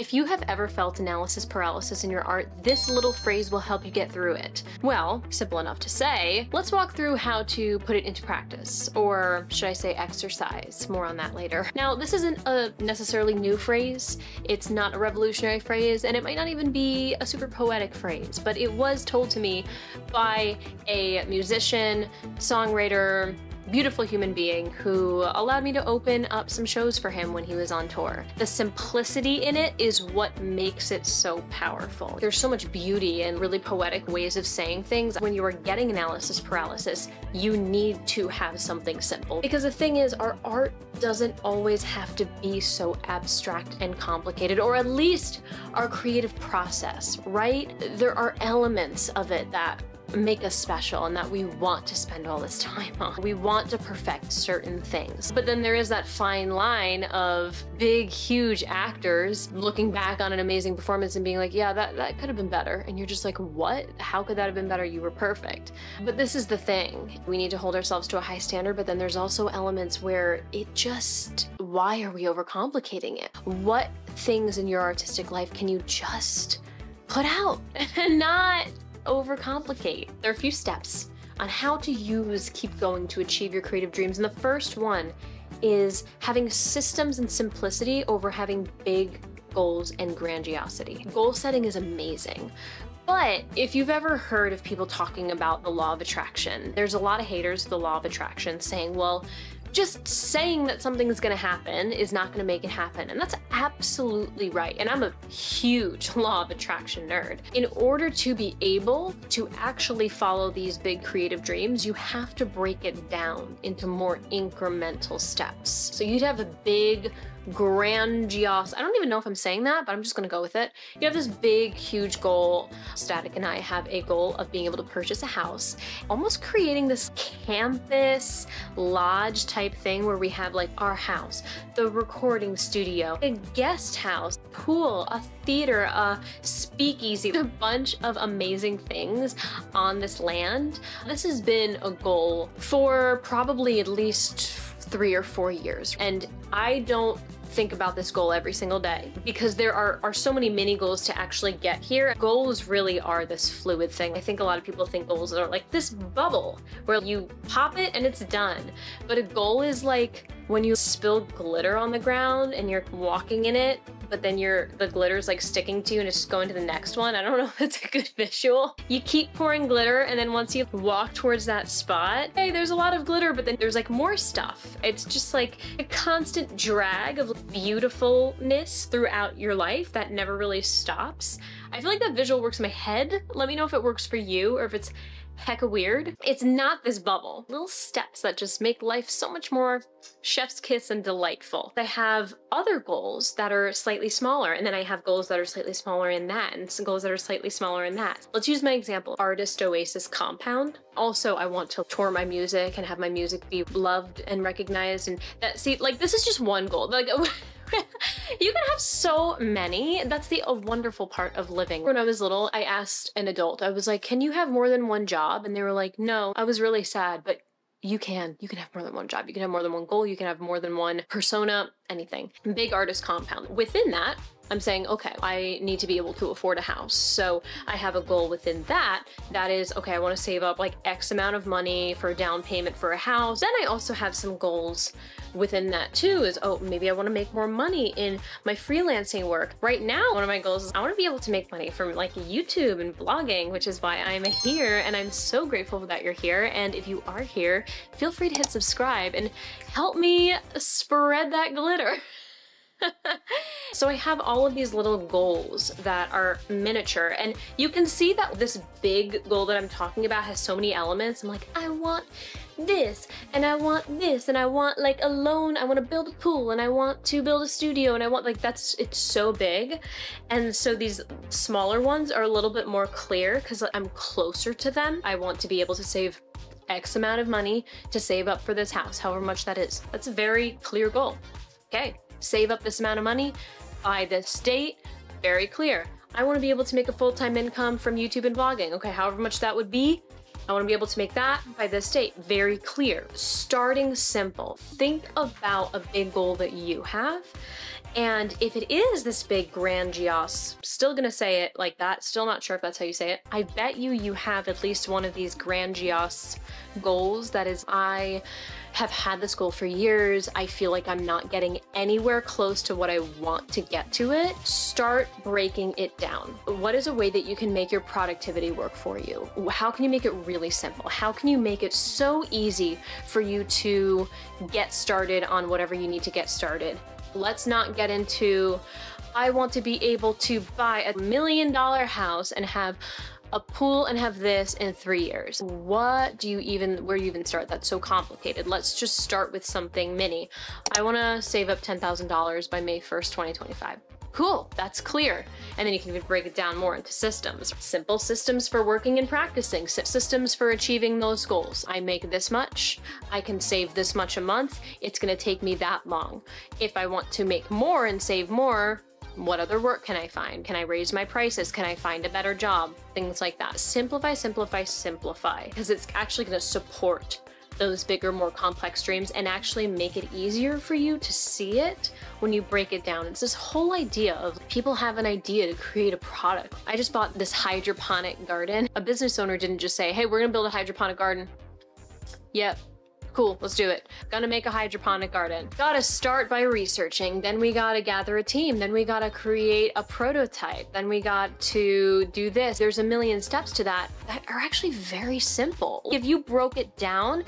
If you have ever felt analysis paralysis in your art, this little phrase will help you get through it. Well, simple enough to say, let's walk through how to put it into practice, or should I say exercise, more on that later. Now, this isn't a necessarily new phrase, it's not a revolutionary phrase, and it might not even be a super poetic phrase, but it was told to me by a musician, songwriter, beautiful human being who allowed me to open up some shows for him when he was on tour. The simplicity in it is what makes it so powerful. There's so much beauty and really poetic ways of saying things. When you are getting analysis paralysis, you need to have something simple. Because the thing is, our art doesn't always have to be so abstract and complicated, or at least our creative process, right? There are elements of it that make us special and that we want to spend all this time on. We want to perfect certain things. But then there is that fine line of big, huge actors looking back on an amazing performance and being like, yeah, that, that could have been better. And you're just like, what? How could that have been better? You were perfect. But this is the thing. We need to hold ourselves to a high standard, but then there's also elements where it just, why are we overcomplicating it? What things in your artistic life can you just put out and not overcomplicate. There are a few steps on how to use Keep Going to achieve your creative dreams. And the first one is having systems and simplicity over having big goals and grandiosity. Goal setting is amazing. But if you've ever heard of people talking about the law of attraction, there's a lot of haters of the law of attraction saying, well, just saying that something's gonna happen is not gonna make it happen. And that's absolutely right. And I'm a huge law of attraction nerd. In order to be able to actually follow these big creative dreams, you have to break it down into more incremental steps. So you'd have a big grandiose. I don't even know if I'm saying that, but I'm just gonna go with it. You have this big, huge goal. Static and I have a goal of being able to purchase a house, almost creating this campus lodge type thing where we have like our house, the recording studio, a guest house, pool, a theater, a speakeasy, a bunch of amazing things on this land. This has been a goal for probably at least three or four years. And I don't think about this goal every single day because there are, are so many mini goals to actually get here. Goals really are this fluid thing. I think a lot of people think goals are like this bubble where you pop it and it's done. But a goal is like when you spill glitter on the ground and you're walking in it but then your the glitter's like sticking to you and it's just going to the next one. I don't know if that's a good visual. You keep pouring glitter and then once you walk towards that spot, hey, there's a lot of glitter, but then there's like more stuff. It's just like a constant drag of beautifulness throughout your life that never really stops. I feel like that visual works in my head. Let me know if it works for you or if it's hecka weird. It's not this bubble. Little steps that just make life so much more chef's kiss and delightful. I have other goals that are slightly smaller, and then I have goals that are slightly smaller in that, and some goals that are slightly smaller in that. Let's use my example, Artist Oasis Compound. Also, I want to tour my music and have my music be loved and recognized, and that, see, like, this is just one goal. Like, you can have so many. That's the wonderful part of living. When I was little, I asked an adult, I was like, can you have more than one job? And they were like, no. I was really sad, but you can. You can have more than one job. You can have more than one goal. You can have more than one persona, anything. Big artist compound. Within that, I'm saying, okay, I need to be able to afford a house. So I have a goal within that. That is, okay, I want to save up like X amount of money for a down payment for a house. Then I also have some goals within that too is, oh, maybe I want to make more money in my freelancing work. Right now, one of my goals is I want to be able to make money from like YouTube and blogging, which is why I'm here. And I'm so grateful that you're here. And if you are here, feel free to hit subscribe and help me spread that glitter. so I have all of these little goals that are miniature and you can see that this big goal that I'm talking about has so many elements. I'm like, I want this and I want this and I want like a loan, I want to build a pool and I want to build a studio and I want like that's it's so big. And so these smaller ones are a little bit more clear because I'm closer to them. I want to be able to save X amount of money to save up for this house, however much that is. That's a very clear goal. Okay, save up this amount of money by this date, very clear. I want to be able to make a full-time income from YouTube and vlogging. Okay, however much that would be, I want to be able to make that by this date. Very clear. Starting simple. Think about a big goal that you have And if it is this big grandiose, still gonna say it like that, still not sure if that's how you say it, I bet you you have at least one of these grandiose goals that is, I have had this goal for years. I feel like I'm not getting anywhere close to what I want to get to it. Start breaking it down. What is a way that you can make your productivity work for you? How can you make it really simple? How can you make it so easy for you to get started on whatever you need to get started? Let's not get into, I want to be able to buy a million dollar house and have a pool and have this in three years. What do you even, where do you even start? That's so complicated. Let's just start with something mini. I wanna save up $10,000 by May 1st, 2025. Cool, that's clear. And then you can even break it down more into systems. Simple systems for working and practicing, systems for achieving those goals. I make this much, I can save this much a month, it's gonna take me that long. If I want to make more and save more, what other work can I find? Can I raise my prices? Can I find a better job? Things like that. Simplify, simplify, simplify, because it's actually gonna support those bigger, more complex dreams and actually make it easier for you to see it when you break it down. It's this whole idea of people have an idea to create a product. I just bought this hydroponic garden. A business owner didn't just say, hey, we're gonna build a hydroponic garden. Yep, Cool, let's do it. Gonna make a hydroponic garden. Gotta start by researching, then we gotta gather a team, then we gotta create a prototype, then we got to do this. There's a million steps to that that are actually very simple. If you broke it down,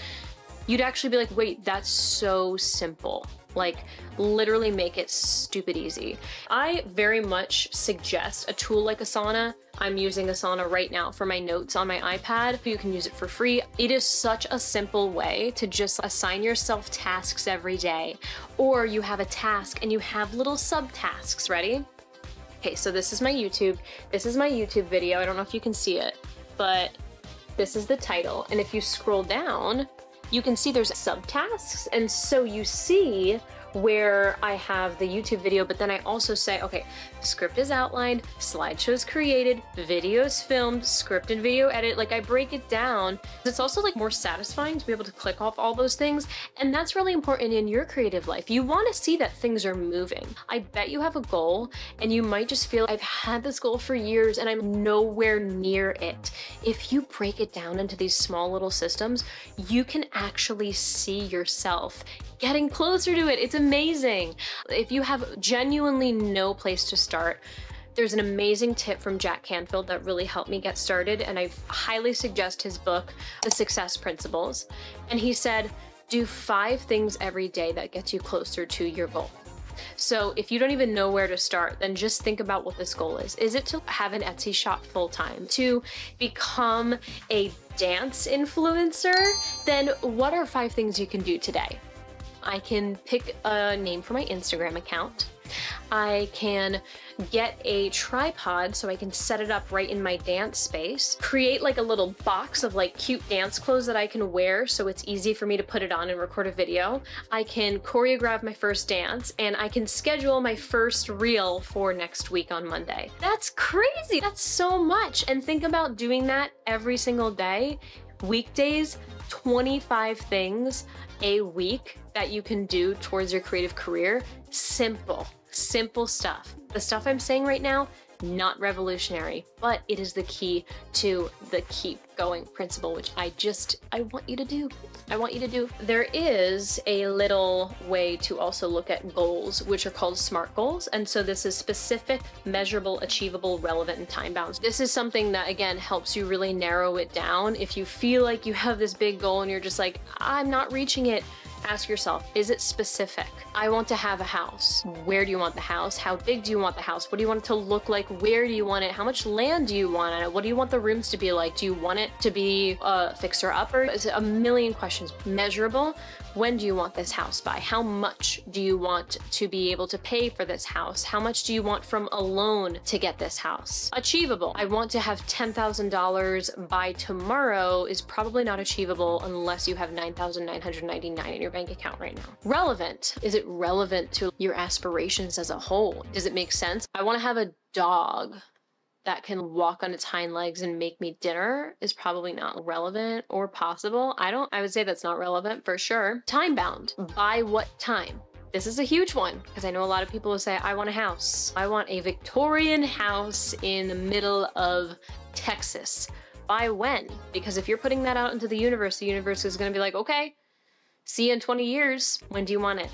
you'd actually be like, wait, that's so simple. Like literally make it stupid easy. I very much suggest a tool like Asana. I'm using Asana right now for my notes on my iPad. You can use it for free. It is such a simple way to just assign yourself tasks every day. Or you have a task and you have little subtasks, ready? Okay, so this is my YouTube. This is my YouTube video. I don't know if you can see it, but this is the title. And if you scroll down, you can see there's subtasks. And so you see where I have the YouTube video, but then I also say, okay, script is outlined, slideshows created, videos filmed, script and video edit. Like I break it down. It's also like more satisfying to be able to click off all those things. And that's really important in your creative life. You want to see that things are moving. I bet you have a goal and you might just feel I've had this goal for years and I'm nowhere near it. If you break it down into these small little systems, you can actually see yourself getting closer to it. It's amazing. If you have genuinely no place to start, there's an amazing tip from Jack Canfield that really helped me get started, and I highly suggest his book, The Success Principles. And he said, do five things every day that gets you closer to your goal. So if you don't even know where to start, then just think about what this goal is. Is it to have an Etsy shop full time? To become a dance influencer? Then what are five things you can do today? I can pick a name for my Instagram account. I can get a tripod so I can set it up right in my dance space, create like a little box of like cute dance clothes that I can wear so it's easy for me to put it on and record a video. I can choreograph my first dance and I can schedule my first reel for next week on Monday. That's crazy. That's so much. And think about doing that every single day. Weekdays, 25 things a week that you can do towards your creative career. Simple, simple stuff. The stuff I'm saying right now, not revolutionary, but it is the key to the keep going principle, which I just, I want you to do. I want you to do. There is a little way to also look at goals, which are called SMART goals. And so this is specific, measurable, achievable, relevant, and time bound. This is something that, again, helps you really narrow it down. If you feel like you have this big goal and you're just like, I'm not reaching it, Ask yourself, is it specific? I want to have a house. Where do you want the house? How big do you want the house? What do you want it to look like? Where do you want it? How much land do you want on it? What do you want the rooms to be like? Do you want it to be a fixer upper? Is it a million questions? Measurable. When do you want this house by? How much do you want to be able to pay for this house? How much do you want from a loan to get this house? Achievable. I want to have $10,000 by tomorrow is probably not achievable unless you have 9,999 in your bank account right now. Relevant. Is it relevant to your aspirations as a whole? Does it make sense? I want to have a dog that can walk on its hind legs and make me dinner is probably not relevant or possible. I don't, I would say that's not relevant for sure. Time bound. By what time? This is a huge one because I know a lot of people will say, I want a house. I want a Victorian house in the middle of Texas. By when? Because if you're putting that out into the universe, the universe is going to be like, okay, see you in 20 years. When do you want it?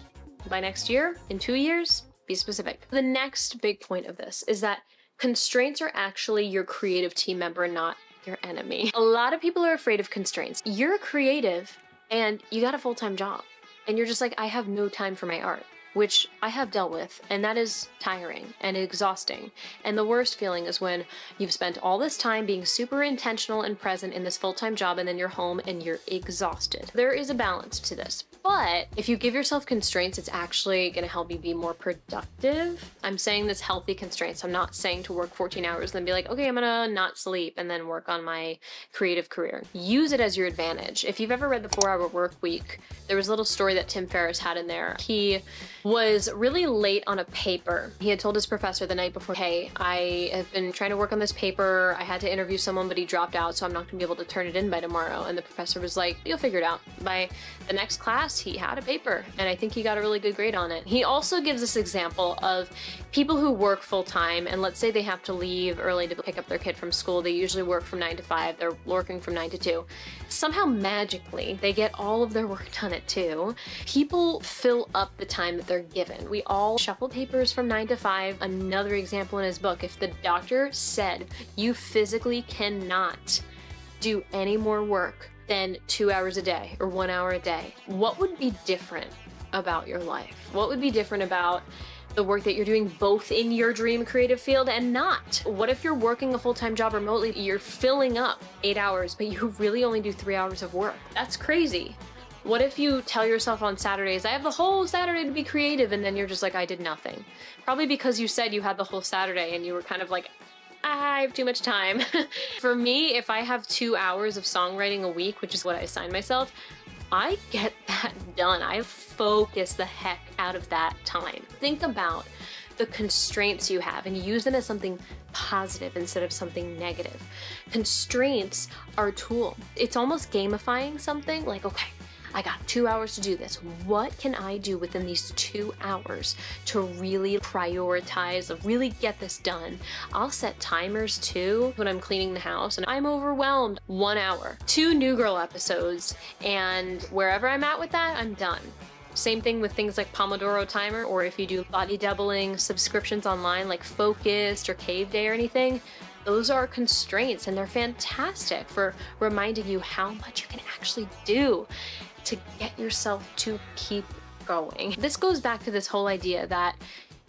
By next year? In two years? Be specific. The next big point of this is that constraints are actually your creative team member, not your enemy. A lot of people are afraid of constraints. You're creative and you got a full time job, and you're just like, I have no time for my art which I have dealt with, and that is tiring and exhausting. And the worst feeling is when you've spent all this time being super intentional and present in this full time job, and then you're home and you're exhausted. There is a balance to this. But if you give yourself constraints, it's actually gonna help you be more productive. I'm saying this healthy constraints. I'm not saying to work 14 hours and then be like, okay, I'm gonna not sleep and then work on my creative career. Use it as your advantage. If you've ever read the four hour work week, there was a little story that Tim Ferriss had in there. He was really late on a paper. He had told his professor the night before, hey, I have been trying to work on this paper. I had to interview someone, but he dropped out, so I'm not gonna be able to turn it in by tomorrow. And the professor was like, you'll figure it out. By the next class, he had a paper, and I think he got a really good grade on it. He also gives this example of people who work full time, and let's say they have to leave early to pick up their kid from school. They usually work from nine to five, they're working from nine to two. Somehow magically, they get all of their work done at two. People fill up the time that they're given. We all shuffle papers from 9 to 5. Another example in his book, if the doctor said you physically cannot do any more work than two hours a day or one hour a day, what would be different about your life? What would be different about the work that you're doing both in your dream creative field and not? What if you're working a full time job remotely? You're filling up eight hours, but you really only do three hours of work. That's crazy. What if you tell yourself on Saturdays, I have the whole Saturday to be creative, and then you're just like, I did nothing? Probably because you said you had the whole Saturday and you were kind of like, I have too much time. For me, if I have two hours of songwriting a week, which is what I assign myself, I get that done. I focus the heck out of that time. Think about the constraints you have and use them as something positive instead of something negative. Constraints are a tool. It's almost gamifying something like, okay, I got two hours to do this. What can I do within these two hours to really prioritize, really get this done? I'll set timers too when I'm cleaning the house and I'm overwhelmed. One hour, two New Girl episodes, and wherever I'm at with that, I'm done. Same thing with things like Pomodoro Timer, or if you do body doubling subscriptions online like Focused or Cave Day or anything, those are constraints and they're fantastic for reminding you how much you can actually do to get yourself to keep going. This goes back to this whole idea that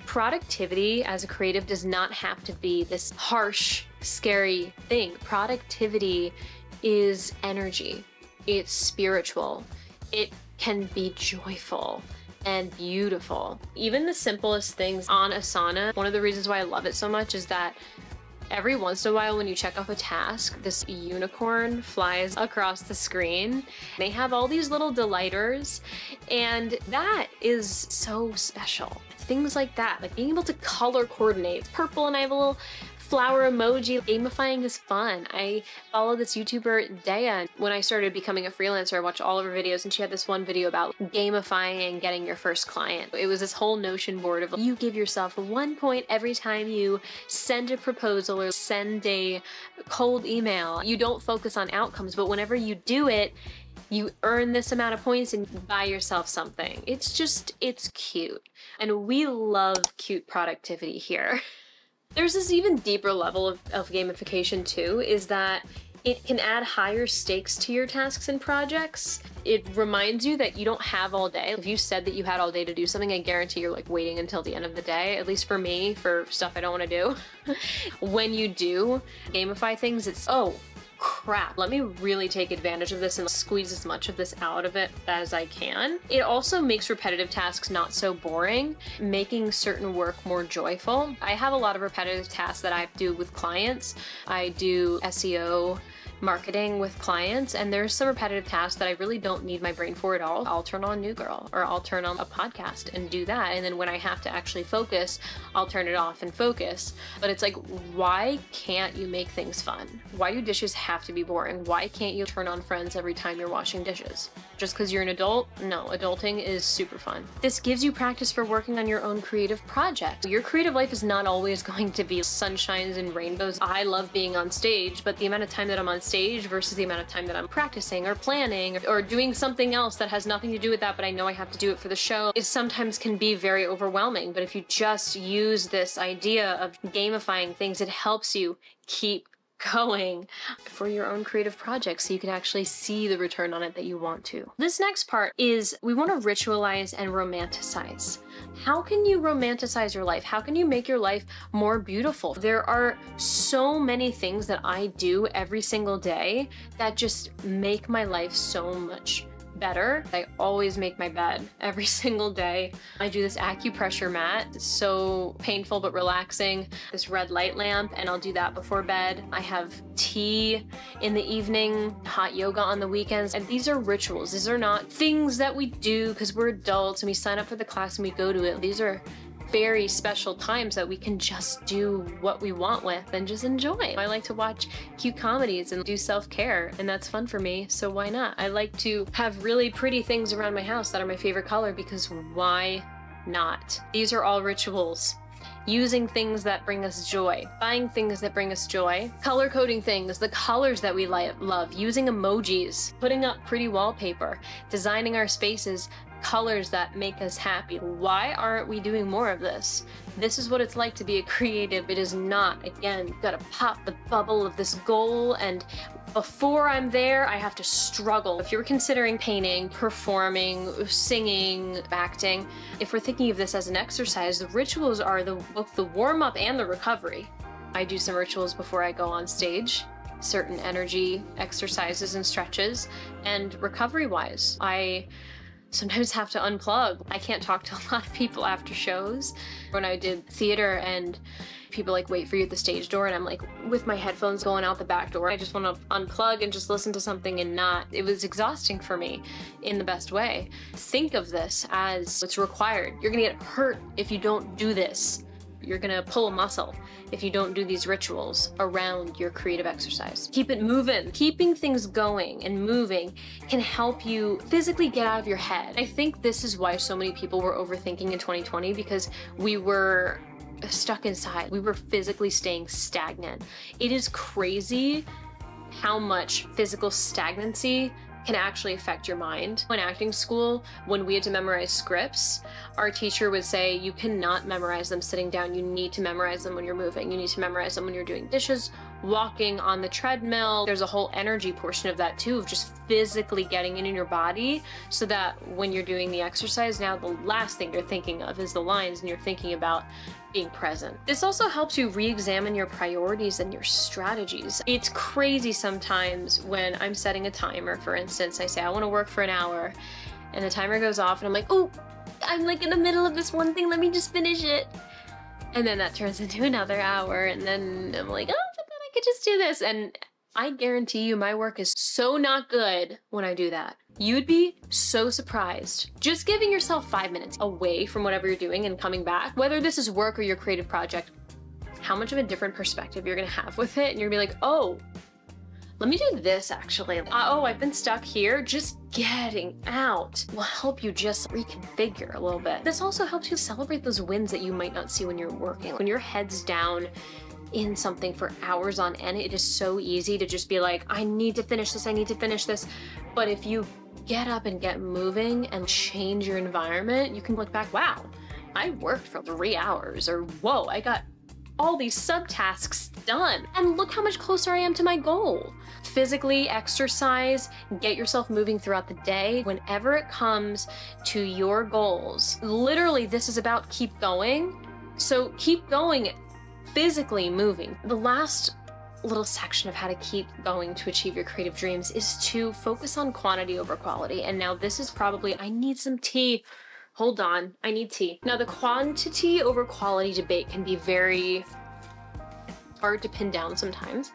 productivity as a creative does not have to be this harsh, scary thing. Productivity is energy, it's spiritual, it can be joyful and beautiful. Even the simplest things on Asana, one of the reasons why I love it so much is that Every once in a while when you check off a task, this unicorn flies across the screen. They have all these little delighters and that is so special. Things like that, like being able to color coordinate. It's Purple and I have a little flower emoji. Gamifying is fun. I follow this YouTuber, Daya. When I started becoming a freelancer, I watched all of her videos and she had this one video about gamifying and getting your first client. It was this whole notion board of you give yourself one point every time you send a proposal or send a cold email. You don't focus on outcomes, but whenever you do it, you earn this amount of points and buy yourself something. It's just, it's cute. And we love cute productivity here. There's this even deeper level of, of gamification too, is that it can add higher stakes to your tasks and projects. It reminds you that you don't have all day. If you said that you had all day to do something, I guarantee you're like waiting until the end of the day, at least for me, for stuff I don't want to do. when you do gamify things, it's, oh, crap, let me really take advantage of this and squeeze as much of this out of it as I can. It also makes repetitive tasks not so boring, making certain work more joyful. I have a lot of repetitive tasks that I do with clients. I do SEO, marketing with clients and there's some repetitive tasks that I really don't need my brain for at all. I'll turn on New Girl or I'll turn on a podcast and do that. And then when I have to actually focus, I'll turn it off and focus. But it's like, why can't you make things fun? Why do dishes have to be boring? Why can't you turn on Friends every time you're washing dishes? just because you're an adult. No, adulting is super fun. This gives you practice for working on your own creative project. Your creative life is not always going to be sunshines and rainbows. I love being on stage, but the amount of time that I'm on stage versus the amount of time that I'm practicing or planning or doing something else that has nothing to do with that, but I know I have to do it for the show, it sometimes can be very overwhelming. But if you just use this idea of gamifying things, it helps you keep going for your own creative project so you can actually see the return on it that you want to. This next part is we want to ritualize and romanticize. How can you romanticize your life? How can you make your life more beautiful? There are so many things that I do every single day that just make my life so much better. I always make my bed every single day. I do this acupressure mat. It's so painful but relaxing. This red light lamp and I'll do that before bed. I have tea in the evening, hot yoga on the weekends. And these are rituals. These are not things that we do because we're adults and we sign up for the class and we go to it. These are very special times that we can just do what we want with and just enjoy. I like to watch cute comedies and do self-care and that's fun for me, so why not? I like to have really pretty things around my house that are my favorite color because why not? These are all rituals using things that bring us joy, buying things that bring us joy, color coding things, the colors that we love, using emojis, putting up pretty wallpaper, designing our spaces, colors that make us happy. Why aren't we doing more of this? This is what it's like to be a creative. It is not, again, gotta pop the bubble of this goal and before I'm there, I have to struggle. If you're considering painting, performing, singing, acting, if we're thinking of this as an exercise, the rituals are the, both the warm up and the recovery. I do some rituals before I go on stage certain energy exercises and stretches and recovery wise i sometimes have to unplug. I can't talk to a lot of people after shows. When I did theater and people like wait for you at the stage door and I'm like with my headphones going out the back door. I just want to unplug and just listen to something and not. It was exhausting for me in the best way. Think of this as what's required. You're gonna get hurt if you don't do this you're gonna pull a muscle if you don't do these rituals around your creative exercise. Keep it moving. Keeping things going and moving can help you physically get out of your head. I think this is why so many people were overthinking in 2020 because we were stuck inside. We were physically staying stagnant. It is crazy how much physical stagnancy can actually affect your mind. In acting school, when we had to memorize scripts, our teacher would say, you cannot memorize them sitting down. You need to memorize them when you're moving. You need to memorize them when you're doing dishes, walking on the treadmill. There's a whole energy portion of that too, of just physically getting it in your body so that when you're doing the exercise, now the last thing you're thinking of is the lines and you're thinking about being present. This also helps you re-examine your priorities and your strategies. It's crazy sometimes when I'm setting a timer, for instance, I say I want to work for an hour and the timer goes off and I'm like, oh, I'm like in the middle of this one thing, let me just finish it. And then that turns into another hour and then I'm like, oh, I could just do this. And I guarantee you my work is so not good when I do that. You'd be so surprised. Just giving yourself five minutes away from whatever you're doing and coming back, whether this is work or your creative project, how much of a different perspective you're gonna have with it. And you're gonna be like, oh, let me do this actually. Oh, I've been stuck here. Just getting out will help you just reconfigure a little bit. This also helps you celebrate those wins that you might not see when you're working. When your head's down, in something for hours on end, it is so easy to just be like, I need to finish this, I need to finish this. But if you get up and get moving and change your environment, you can look back, wow, I worked for three hours, or whoa, I got all these subtasks done. And look how much closer I am to my goal. Physically exercise, get yourself moving throughout the day. Whenever it comes to your goals, literally, this is about keep going. So keep going physically moving. The last little section of how to keep going to achieve your creative dreams is to focus on quantity over quality. And now this is probably, I need some tea. Hold on, I need tea. Now the quantity over quality debate can be very hard to pin down sometimes.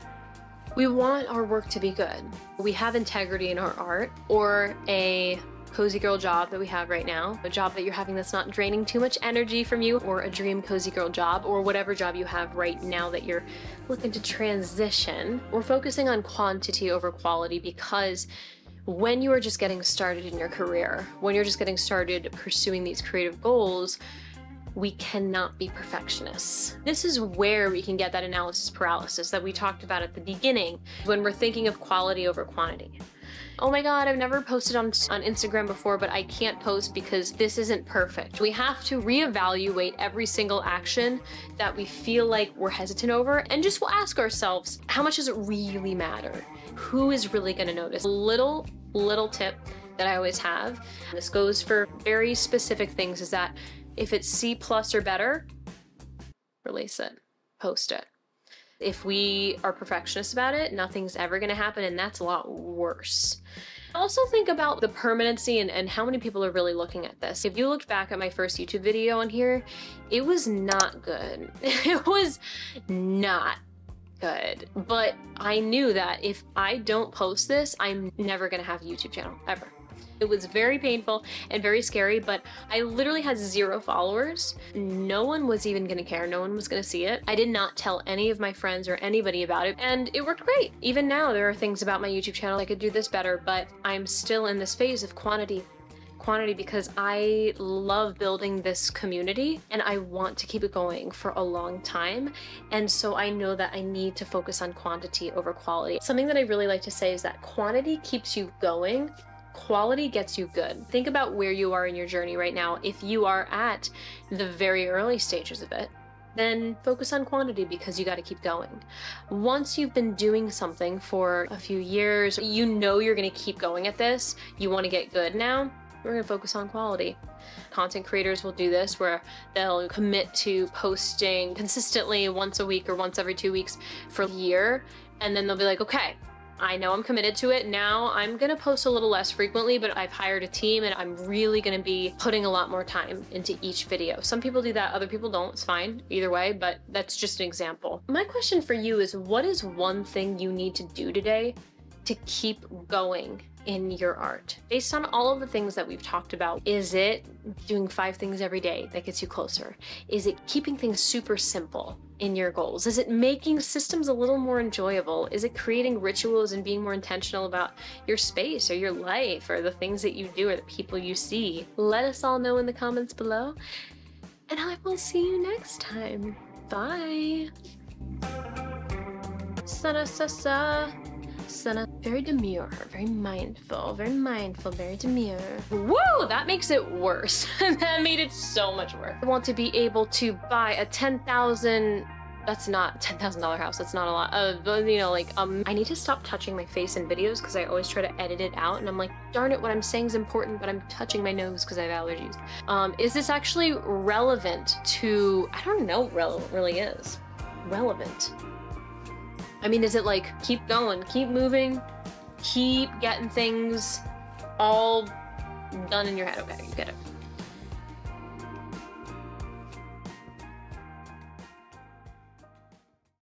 We want our work to be good. We have integrity in our art or a cozy girl job that we have right now, a job that you're having that's not draining too much energy from you, or a dream cozy girl job, or whatever job you have right now that you're looking to transition. We're focusing on quantity over quality because when you are just getting started in your career, when you're just getting started pursuing these creative goals, we cannot be perfectionists. This is where we can get that analysis paralysis that we talked about at the beginning when we're thinking of quality over quantity. Oh my god, I've never posted on, on Instagram before, but I can't post because this isn't perfect. We have to reevaluate every single action that we feel like we're hesitant over and just we'll ask ourselves, how much does it really matter? Who is really gonna notice? Little, little tip that I always have, this goes for very specific things, is that if it's C plus or better, release it, post it. If we are perfectionists about it, nothing's ever gonna happen and that's a lot worse. Also think about the permanency and, and how many people are really looking at this. If you looked back at my first YouTube video on here, it was not good. It was not good. But I knew that if I don't post this, I'm never gonna have a YouTube channel, ever. It was very painful and very scary, but I literally had zero followers. No one was even gonna care. No one was gonna see it. I did not tell any of my friends or anybody about it, and it worked great. Even now, there are things about my YouTube channel I could do this better, but I'm still in this phase of quantity quantity because I love building this community and I want to keep it going for a long time. And so I know that I need to focus on quantity over quality. Something that I really like to say is that quantity keeps you going quality gets you good. Think about where you are in your journey right now. If you are at the very early stages of it, then focus on quantity because you got to keep going. Once you've been doing something for a few years, you know you're going to keep going at this, you want to get good now, we're going to focus on quality. Content creators will do this where they'll commit to posting consistently once a week or once every two weeks for a year, and then they'll be like, okay, I know I'm committed to it. Now I'm gonna post a little less frequently, but I've hired a team and I'm really gonna be putting a lot more time into each video. Some people do that, other people don't. It's fine either way, but that's just an example. My question for you is what is one thing you need to do today to keep going in your art? Based on all of the things that we've talked about, is it doing five things every day that gets you closer? Is it keeping things super simple in your goals? Is it making systems a little more enjoyable? Is it creating rituals and being more intentional about your space or your life or the things that you do or the people you see? Let us all know in the comments below. And I will see you next time. Bye. Sana Sana very demure, very mindful, very mindful, very demure. Woo! That makes it worse. that made it so much worse. I want to be able to buy a 10,000 that's not $10,000 house. That's not a lot. Uh, you know, like, um, I need to stop touching my face in videos because I always try to edit it out. And I'm like, darn it, what I'm saying is important, but I'm touching my nose because I have allergies. Um, is this actually relevant to, I don't know what relevant really is. Relevant. I mean, is it like, keep going, keep moving, keep getting things all done in your head? Okay, you get it.